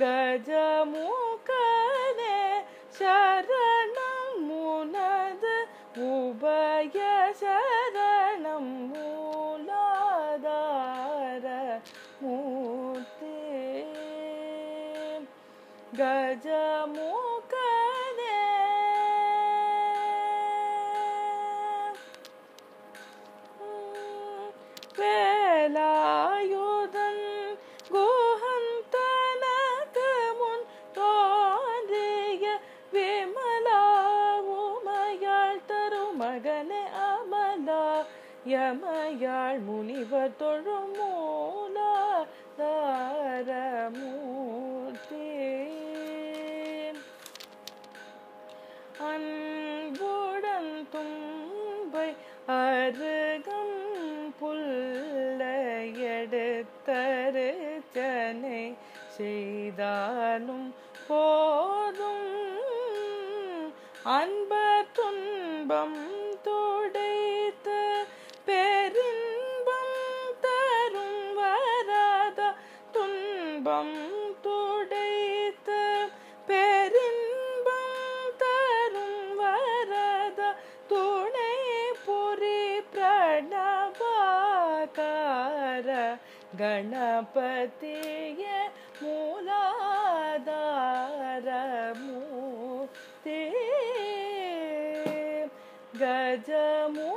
கஜமுகனே சரணம் முனது உபய சரணம் மூலாதார மூர்த்தி கஜமுகனே வேலாயுதன் மகனே அமலா யமயாள் முனிவர் தொழும் மூலா தாரமூர்த்தி. அன்புடன் தும்பை அருகம் புல்லை எடுத்தருச்சனை செய்தாலும் போதும். அன்பர் துன்பம் துன்பம் துடைத்த பெரின்பம் தரும் வரத துணை புரி பிரணவாகார கணபதிய மூலாதார மூ கஜமு